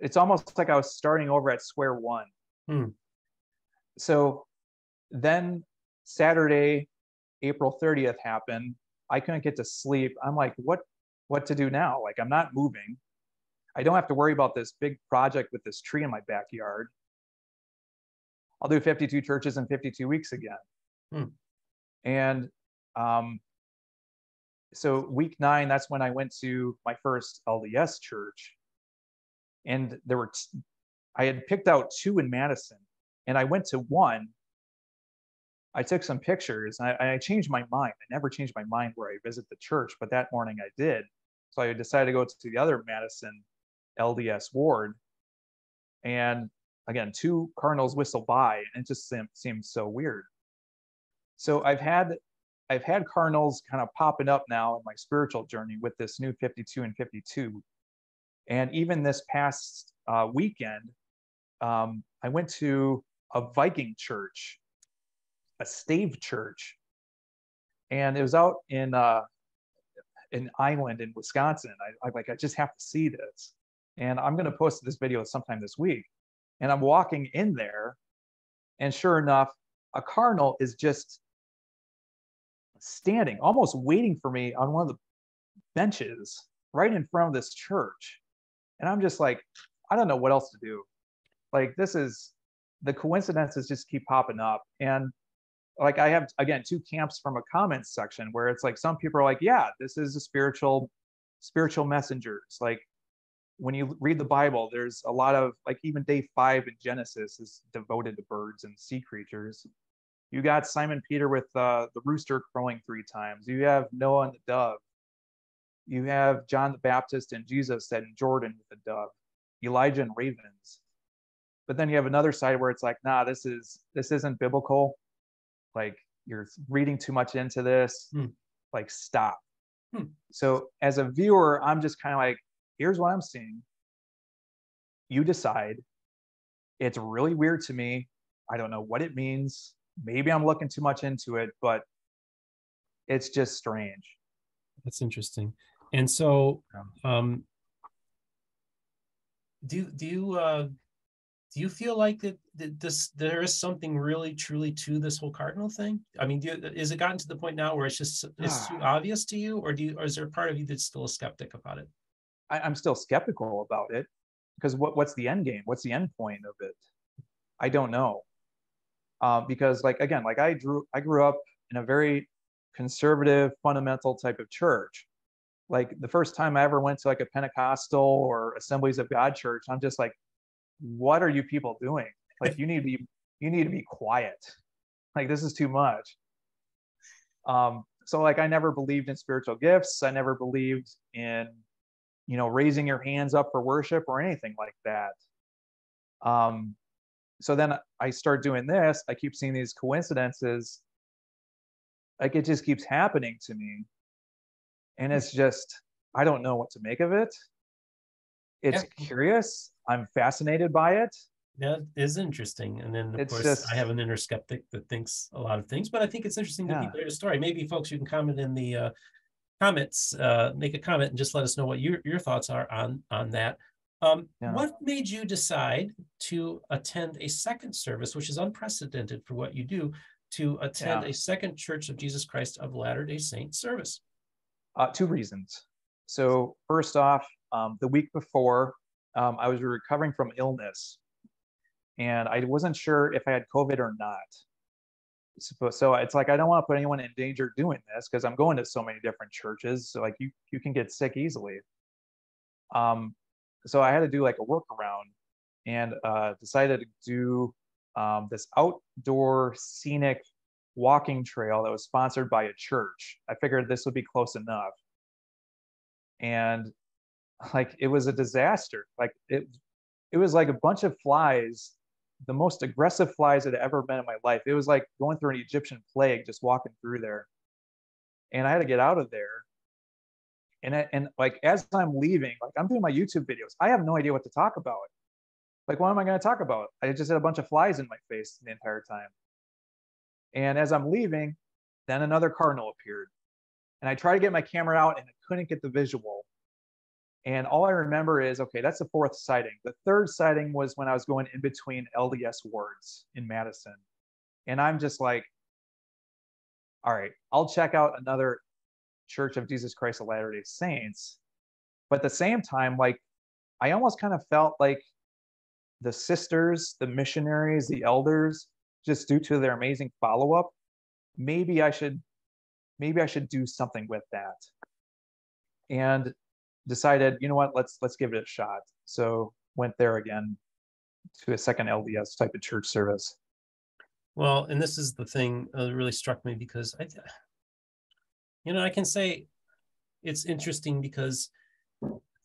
It's almost like I was starting over at square one. Hmm. So then Saturday, April 30th happened. I couldn't get to sleep. I'm like, what what to do now? Like I'm not moving. I don't have to worry about this big project with this tree in my backyard. I'll do 52 churches in 52 weeks again. Hmm. And um, so week nine, that's when I went to my first LDS church. and there were t- I had picked out two in Madison, and I went to one. I took some pictures. And I, I changed my mind. I never changed my mind where I visit the church, but that morning I did. So I decided to go to the other Madison LDS ward, and again, two Cardinals whistle by, and it just seemed, seemed so weird. So I've had I've had Cardinals kind of popping up now in my spiritual journey with this new 52 and 52. And even this past uh, weekend, um, I went to a Viking church, a stave church, and it was out in uh, in Island in Wisconsin. I, I like I just have to see this, and I'm going to post this video sometime this week. And I'm walking in there, and sure enough, a cardinal is just standing, almost waiting for me on one of the benches right in front of this church. And I'm just like, I don't know what else to do. Like, this is the coincidences just keep popping up. And like, I have, again, two camps from a comments section where it's like some people are like, yeah, this is a spiritual, spiritual messengers. Like, when you read the Bible, there's a lot of like even day five in Genesis is devoted to birds and sea creatures. You got Simon Peter with uh, the rooster crowing three times. You have Noah and the dove. You have John the Baptist and Jesus said in Jordan with the dove. Elijah and ravens. But then you have another side where it's like, nah, this is this isn't biblical. Like you're reading too much into this. Hmm. Like stop. Hmm. So as a viewer, I'm just kind of like, here's what I'm seeing. You decide. It's really weird to me. I don't know what it means maybe I'm looking too much into it, but it's just strange. That's interesting. And so, um, do do you uh, do you feel like that, that this there is something really truly to this whole cardinal thing? I mean, do you, is it gotten to the point now where it's just it's too obvious to you, or do you, or is there a part of you that's still a skeptic about it? I, I'm still skeptical about it because what what's the end game? What's the end point of it? I don't know uh, because like again like i drew i grew up in a very conservative fundamental type of church. Like the first time i ever went to like a pentecostal or assemblies of god church i'm just like what are you people doing? Like you need to be you need to be quiet. Like this is too much. Um so like i never believed in spiritual gifts. I never believed in you know raising your hands up for worship or anything like that. Um so then I start doing this. I keep seeing these coincidences. Like it just keeps happening to me. And it's just, I don't know what to make of it. It's yeah. curious. I'm fascinated by it. That is interesting. And then, of it's course, just, I have an inner skeptic that thinks a lot of things, but I think it's interesting yeah. to hear a story. Maybe, folks, you can comment in the uh, comments, uh, make a comment, and just let us know what your, your thoughts are on on that. Um, yeah. What made you decide to attend a second service, which is unprecedented for what you do, to attend yeah. a second Church of Jesus Christ of Latter day Saints service? Uh, two reasons. So, first off, um, the week before, um, I was recovering from illness and I wasn't sure if I had COVID or not. So, so it's like I don't want to put anyone in danger doing this because I'm going to so many different churches. So like you you can get sick easily. Um, so I had to do like a workaround and uh, decided to do um, this outdoor scenic walking trail that was sponsored by a church. I figured this would be close enough. And like it was a disaster. Like it it was like a bunch of flies, the most aggressive flies I'd ever been in my life. It was like going through an Egyptian plague just walking through there. And I had to get out of there and and like as I'm leaving, like I'm doing my YouTube videos, I have no idea what to talk about. Like, what am I going to talk about? I just had a bunch of flies in my face the entire time. And as I'm leaving, then another cardinal appeared, and I tried to get my camera out, and I couldn't get the visual. And all I remember is, okay, that's the fourth sighting. The third sighting was when I was going in between LDS wards in Madison. And I'm just like, all right, I'll check out another Church of Jesus Christ of Latter day Saints. But at the same time, like, I almost kind of felt like the sisters, the missionaries, the elders, just due to their amazing follow up, maybe I should, maybe I should do something with that. And decided, you know what, let's let's give it a shot. So went there again to a second LDS type of church service. Well, and this is the thing that really struck me because I, you know, I can say it's interesting because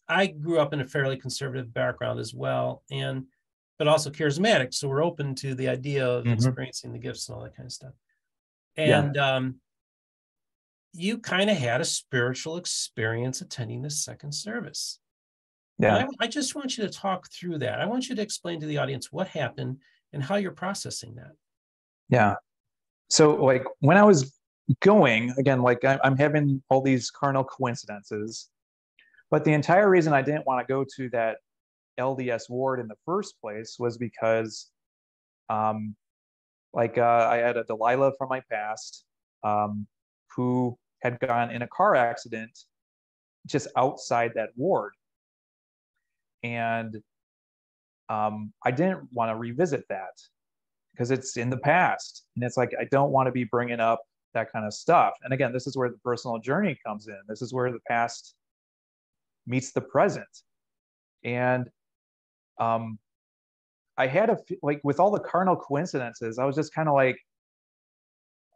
I grew up in a fairly conservative background as well, and but also charismatic. So we're open to the idea of mm-hmm. experiencing the gifts and all that kind of stuff. And yeah. um, you kind of had a spiritual experience attending the second service. Yeah. I, I, just want you to talk through that. I want you to explain to the audience what happened and how you're processing that. Yeah. So, like, when I was going, again, like, I'm having all these carnal coincidences, but the entire reason I didn't want to go to that LDS ward in the first place was because, um, like, uh, I had a Delilah from my past um, who had gone in a car accident just outside that ward. And um, I didn't want to revisit that because it's in the past. And it's like, I don't want to be bringing up that kind of stuff. And again, this is where the personal journey comes in. This is where the past meets the present. And um, I had a, like, with all the carnal coincidences, I was just kind of like,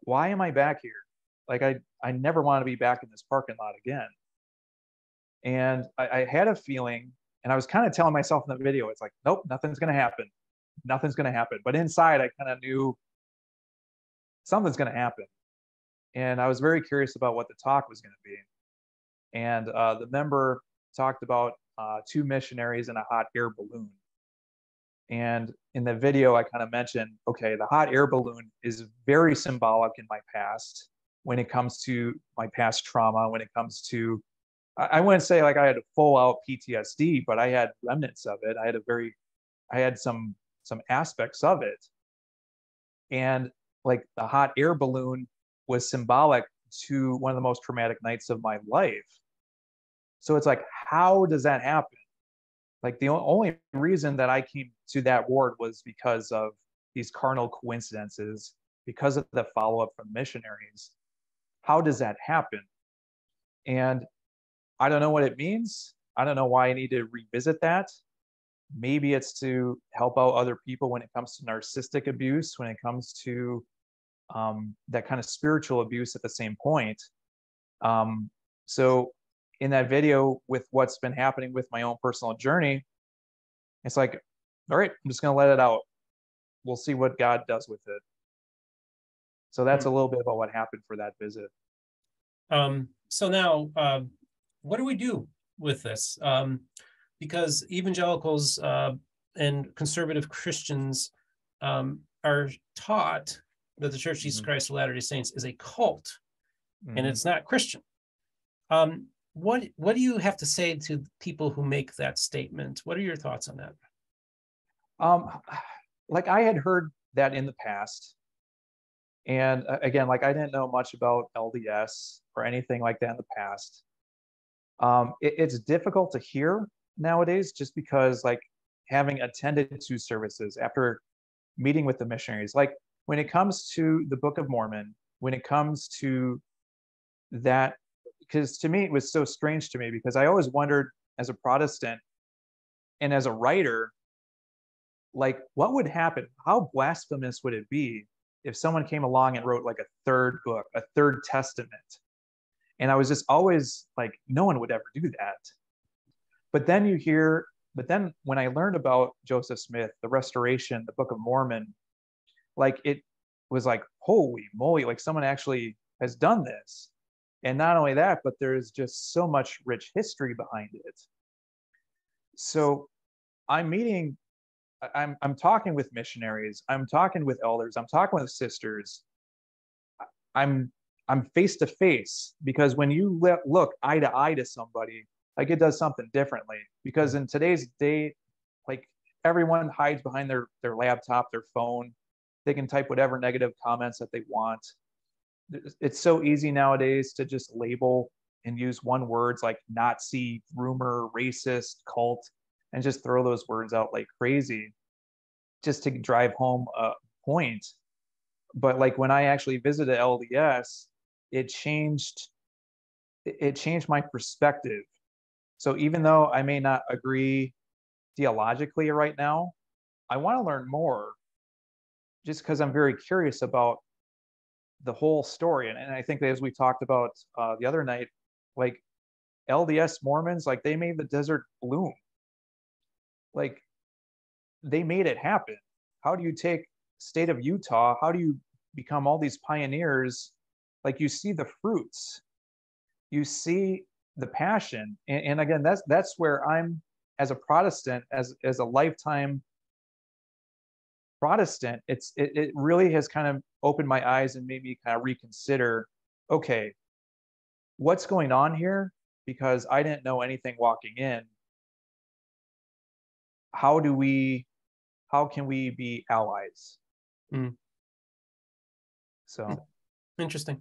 why am I back here? Like, I, I never want to be back in this parking lot again. And I, I had a feeling, and I was kind of telling myself in the video, it's like, nope, nothing's going to happen. Nothing's going to happen. But inside, I kind of knew something's going to happen. And I was very curious about what the talk was going to be. And uh, the member talked about uh, two missionaries in a hot air balloon. And in the video, I kind of mentioned okay, the hot air balloon is very symbolic in my past when it comes to my past trauma, when it comes to, I wouldn't say like I had a full out PTSD, but I had remnants of it. I had a very, I had some some aspects of it. And like the hot air balloon was symbolic to one of the most traumatic nights of my life. So it's like, how does that happen? Like the only reason that I came to that ward was because of these carnal coincidences, because of the follow up from missionaries. How does that happen? And I don't know what it means. I don't know why I need to revisit that. Maybe it's to help out other people when it comes to narcissistic abuse, when it comes to um, that kind of spiritual abuse at the same point. Um, so in that video with what's been happening with my own personal journey, it's like, all right, I'm just going to let it out. We'll see what God does with it. So that's a little bit about what happened for that visit. Um, so now, uh, what do we do with this? Um, because evangelicals uh, and conservative Christians um, are taught that the Church of Jesus mm-hmm. Christ of Latter day Saints is a cult mm-hmm. and it's not Christian. Um, what what do you have to say to people who make that statement? What are your thoughts on that? Um, like I had heard that in the past, and uh, again, like I didn't know much about LDS or anything like that in the past. Um, it, it's difficult to hear nowadays, just because like having attended two services after meeting with the missionaries, like when it comes to the Book of Mormon, when it comes to that because to me it was so strange to me because I always wondered as a Protestant and as a writer, like what would happen? How blasphemous would it be if someone came along and wrote like a third book, a third testament? And I was just always like, no one would ever do that. But then you hear, but then when I learned about Joseph Smith, the Restoration, the Book of Mormon, like it was like, holy moly, like someone actually has done this. And not only that, but there's just so much rich history behind it. So I'm meeting, I'm, I'm talking with missionaries, I'm talking with elders, I'm talking with sisters. I'm I'm face to face because when you look eye to eye to somebody, like it does something differently. Because in today's day, like everyone hides behind their their laptop, their phone. They can type whatever negative comments that they want it's so easy nowadays to just label and use one words like Nazi, rumor, racist, cult, and just throw those words out like crazy just to drive home a point. But like when I actually visited LDS, it changed it changed my perspective. So even though I may not agree theologically right now. I want to learn more just because I'm very curious about the whole story. And, and I think as we talked about uh, the other night, like LDS Mormons, like they made the desert bloom. Like they made it happen. How do you take state of Utah? How do you become all these pioneers? Like you see the fruits, you see the passion, and, and again, that's that's where I'm as a Protestant, as as a lifetime Protestant. It's it, it really has kind of opened my eyes and made me kind of reconsider. Okay, what's going on here? Because I didn't know anything walking in. How do we? How can we be allies? Mm. So interesting,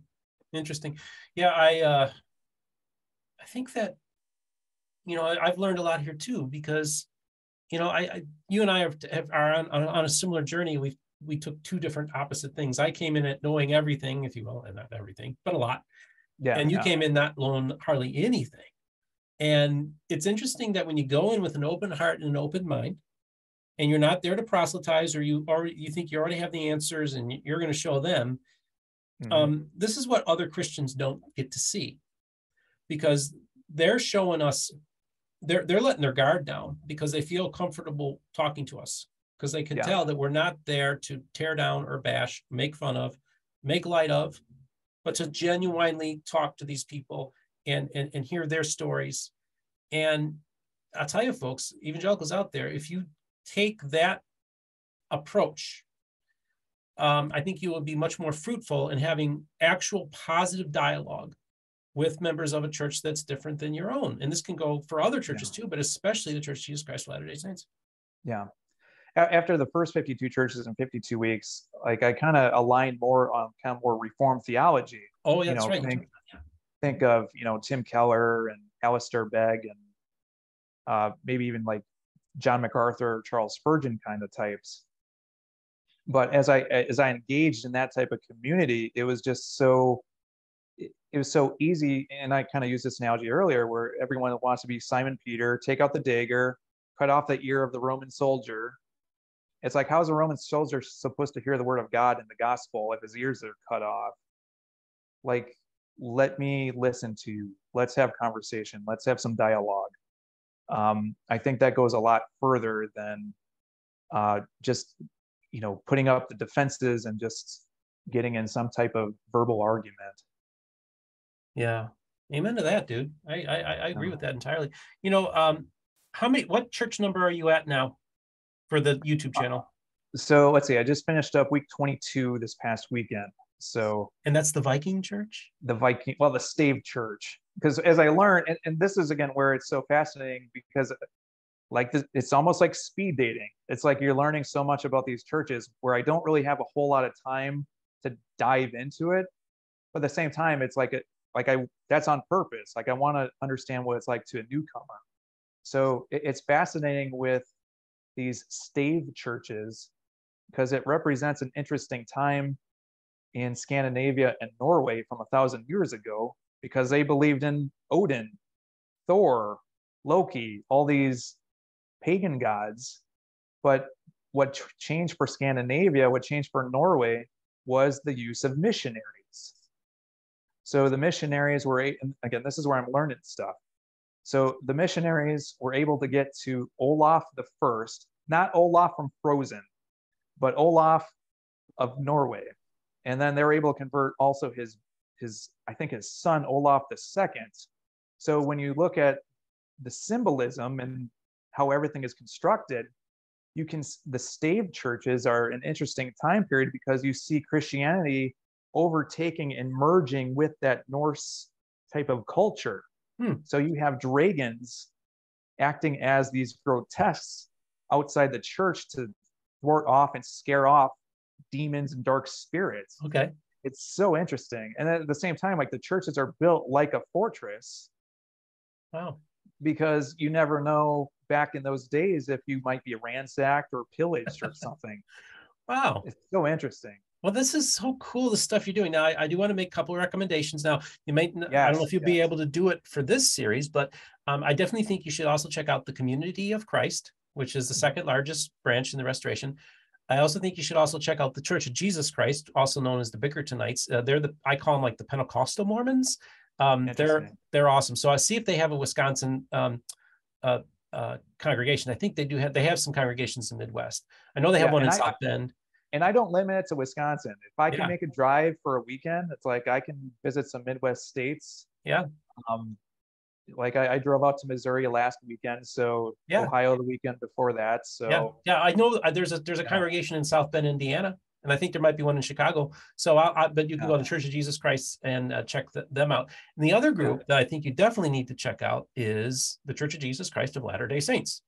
interesting. Yeah, I uh, I think that you know I've learned a lot here too because you know I, I you and I have, have are on, on a similar journey. We we took two different opposite things. I came in at knowing everything, if you will, and not everything, but a lot. Yeah. And you yeah. came in not knowing hardly anything. And it's interesting that when you go in with an open heart and an open mind, and you're not there to proselytize, or you already you think you already have the answers and you're going to show them. Mm-hmm. Um, this is what other Christians don't get to see, because they're showing us they're they're letting their guard down because they feel comfortable talking to us because they can yeah. tell that we're not there to tear down or bash, make fun of, make light of, but to genuinely talk to these people and and, and hear their stories. And I'll tell you, folks, evangelicals out there, if you take that approach, um, I think you will be much more fruitful in having actual positive dialogue with members of a church that's different than your own. And this can go for other churches yeah. too, but especially the Church of Jesus Christ of Latter day Saints. Yeah. After the first 52 churches in 52 weeks, like I kind of aligned more on kind of more reformed theology. Oh, yeah, you know, that's right. Think, think of, you know, Tim Keller and Alistair Begg and uh, maybe even like John MacArthur, Charles Spurgeon kind of types. But as I as I engaged in that type of community, it was just so it was so easy. And I kind of used this analogy earlier, where everyone wants to be Simon Peter, take out the dagger, cut off the ear of the Roman soldier. It's like, how is a Roman soldier supposed to hear the word of God in the gospel if his ears are cut off? Like, let me listen to you. Let's have conversation. Let's have some dialogue um, I think that goes a lot further than uh, just you know putting up the defenses and just getting in some type of verbal argument. Yeah, amen to that, dude. I I, I agree with that entirely. You know, um, how many? What church number are you at now for the YouTube channel? So let's see. I just finished up week 22 this past weekend. So and that's the Viking Church. The Viking, well, the Stave Church because as I learned, and, and, this is again where it's so fascinating because like this, it's almost like speed dating. It's like you're learning so much about these churches where I don't really have a whole lot of time to dive into it. But at the same time, it's like it like I that's on purpose. Like I want to understand what it's like to a newcomer. So it, it's fascinating with these stave churches because it represents an interesting time in Scandinavia and Norway from a thousand years ago because they believed in Odin, Thor, Loki, all these pagan gods. But what changed for Scandinavia, what changed for Norway, was the use of missionaries. So the missionaries were, again, this is where I'm learning stuff. So the missionaries were able to get to Olaf the First, not Olaf from Frozen, but Olaf of Norway. And then they were able to convert also his his, I think his son Olaf the Second. So when you look at the symbolism and how everything is constructed, you can the stave churches are an interesting time period because you see Christianity overtaking and merging with that Norse type of culture. Hmm. So you have dragons acting as these grotesques outside the church to thwart off and scare off demons and dark spirits. Okay it's so interesting. And at the same time, like the churches are built like a fortress. Wow. Because you never know back in those days if you might be ransacked or pillaged or something. wow. It's so interesting. Well, this is so cool, the stuff you're doing. Now, I, I do want to make a couple of recommendations. Now, you may, yes, I don't know if you'll yes. be able to do it for this series, but um, I definitely think you should also check out the Community of Christ which is the second largest branch in the Restoration. I also think you should also check out the Church of Jesus Christ, also known as the Bickertonites. Uh, they're the I call them like the Pentecostal Mormons. Um, they're they're awesome. So I see if they have a Wisconsin um, uh, uh, congregation. I think they do have they have some congregations in the Midwest. I know they have yeah, one in I, South Bend. And I don't limit it to Wisconsin. If I can yeah. make a drive for a weekend, it's like I can visit some Midwest states. Yeah. Um, like I, I, drove out to Missouri last weekend, so yeah. Ohio the weekend before that. So yeah, yeah, I know uh, there's a there's a yeah. congregation in South Bend, Indiana, and I think there might be one in Chicago. So I, I but you can go to Church of Jesus Christ and uh, check the, them out. And the other group that I think you definitely need to check out is the Church of Jesus Christ of Latter Day Saints.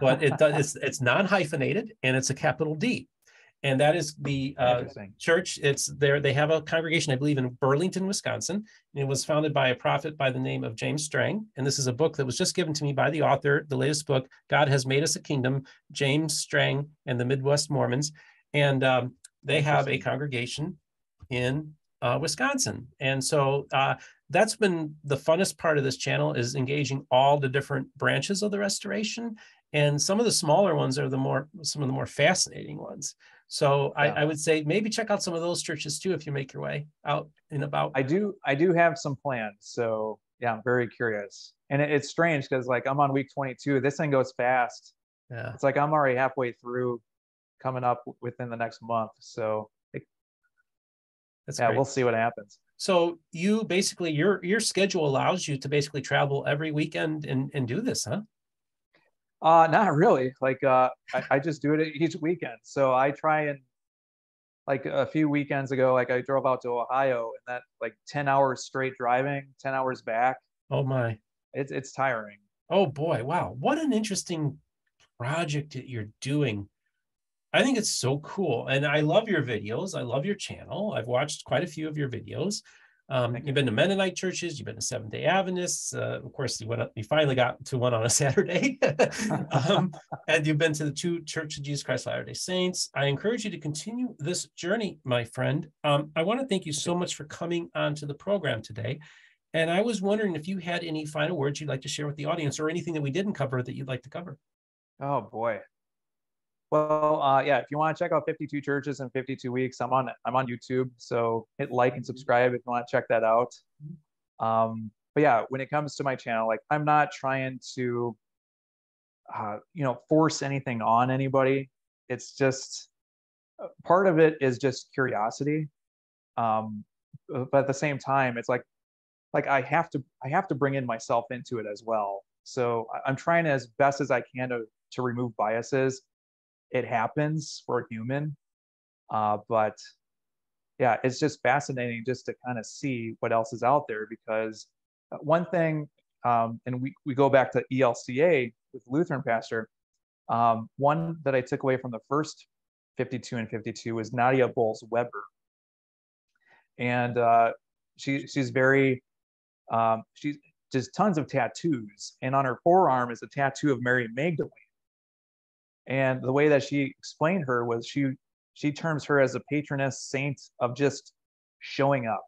but it does it's it's non hyphenated and it's a capital D and that is the uh, church. It's there. They have a congregation, I believe, in Burlington, Wisconsin. And it was founded by a prophet by the name of James Strang. And this is a book that was just given to me by the author. The latest book, "God Has Made Us a Kingdom," James Strang and the Midwest Mormons, and um, they have a congregation in uh, Wisconsin. And so uh, that's been the funnest part of this channel is engaging all the different branches of the restoration. And some of the smaller ones are the more some of the more fascinating ones. So yeah. I, I, would say maybe check out some of those churches too if you make your way out and about. I do I do have some plans. So yeah, I'm very curious. And it, it's strange because like I'm on week 22. This thing goes fast. Yeah. It's like I'm already halfway through coming up within the next month. So it, That's yeah, great. we'll see what happens. So you basically your your schedule allows you to basically travel every weekend and, and do this, huh? Uh, not really. Like, uh, I, I just do it each weekend. So I try and like a few weekends ago, like I drove out to Ohio and that like 10 hours straight driving, 10 hours back. Oh my. It's, it's tiring. Oh boy. Wow. What an interesting project that you're doing. I think it's so cool. And I love your videos. I love your channel. I've watched quite a few of your videos. Um, you've been to Mennonite churches, you've been to Seventh Day Adventists. Uh, of course, you went up, you finally got to one on a Saturday, um, and you've been to the two Church of Jesus Christ Latter Day Saints. I encourage you to continue this journey, my friend. Um, I want to thank you so much for coming onto the program today. And I was wondering if you had any final words you'd like to share with the audience, or anything that we didn't cover that you'd like to cover. Oh boy, well, uh, yeah, if you want to check out 52 churches in 52 weeks, I'm on I'm on YouTube. So hit like and subscribe if you want to check that out. Um, but yeah, when it comes to my channel, like I'm not trying to, uh, you know, force anything on anybody. It's just uh, part of it is just curiosity. Um, but at the same time, it's like, like I have to I have to bring in myself into it as well. So I'm trying as best as I can to to remove biases it happens for a human. Uh, but yeah, it's just fascinating just to kind of see what else is out there because uh, one thing, um, and we, we go back to ELCA with Lutheran pastor, um, one that I took away from the first 52 and 52 is Nadia Bolz Weber. And uh, she, she's very, um, she's just tons of tattoos. And on her forearm is a tattoo of Mary Magdalene. And the way that she explained her was she she terms her as a patroness saint of just showing up.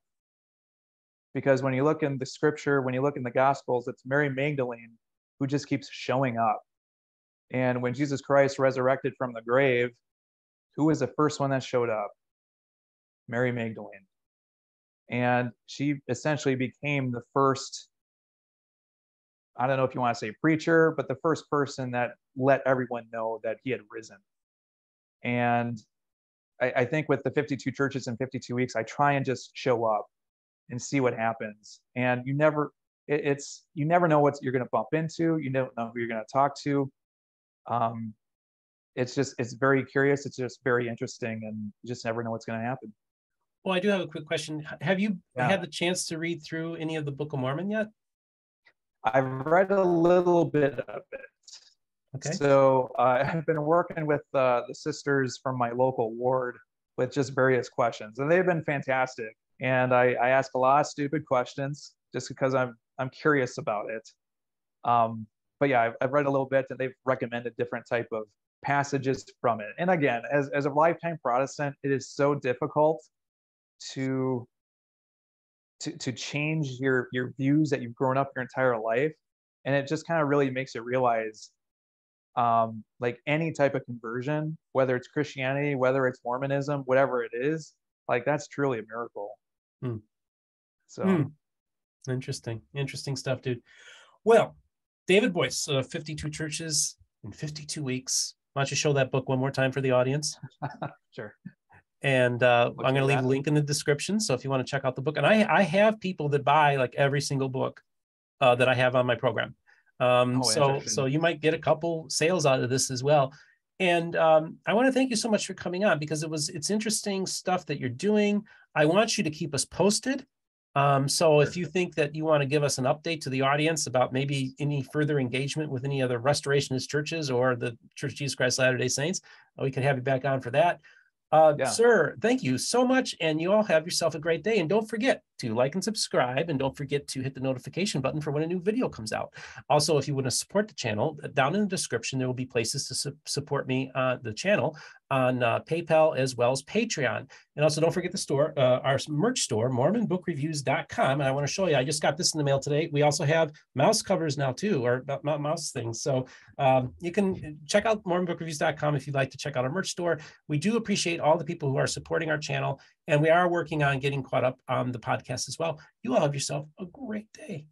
Because when you look in the scripture, when you look in the gospels, it's Mary Magdalene who just keeps showing up. And when Jesus Christ resurrected from the grave, who was the first one that showed up? Mary Magdalene. And she essentially became the first I don't know if you want to say preacher, but the first person that let everyone know that he had risen. And I, I, think with the 52 churches in 52 weeks, I try and just show up and see what happens. And you never, it, it's, you never know what you're going to bump into. You don't know who you're going to talk to. Um, it's just, it's very curious. It's just very interesting and you just never know what's going to happen. Well, I do have a quick question. Have you yeah. had the chance to read through any of the Book of Mormon yet? I've read a little bit of it. Okay. So uh, I've been working with uh, the sisters from my local ward with just various questions, and they've been fantastic. And I, I ask a lot of stupid questions just because I'm I'm curious about it. Um, but yeah, I've, I've read a little bit, and they've recommended different type of passages from it. And again, as as a lifetime Protestant, it is so difficult to to, to change your your views that you've grown up your entire life and it just kind of really makes you realize um, like any type of conversion, whether it's Christianity, whether it's Mormonism, whatever it is, like that's truly a miracle. Hmm. So Hmm. Interesting, interesting stuff, dude. Well, David Boice, uh, 52 churches in 52 weeks. Why don't you show that book one more time for the audience? sure. And uh, I'm going to leave a link in the description. So if you want to check out the book, and I I have people that buy like every single book uh, that I have on my program. Um, Oh, so so you might get a couple sales out of this as well. And um, I want to thank you so much for coming on because it was it's interesting stuff that you're doing. I want you to keep us posted. Um, so if you think that you want to give us an update to the audience about maybe any further engagement with any other restorationist churches or the Church of Jesus Christ Latter-day Saints, we could have you back on for that. Uh, Yeah. Sir, thank you so much. And you all have yourself a great day. And don't forget to like and subscribe. And don't forget to hit the notification button for when a new video comes out. Also, if you want to support the channel, down in the description, there will be places to su- support me on the channel on uh, PayPal as well as Patreon. And also, don't forget the store, uh, our merch store, MormonBookReviews.com. And I want to show you, I just got this in the mail today. We also have mouse covers now, too, or mo- mouse things. So um, you can check out MormonBookReviews.com if you'd like to check out our merch store. We do appreciate all the people who are supporting our channel, and we are working on getting caught up on the podcast as well. You all have yourself a great day.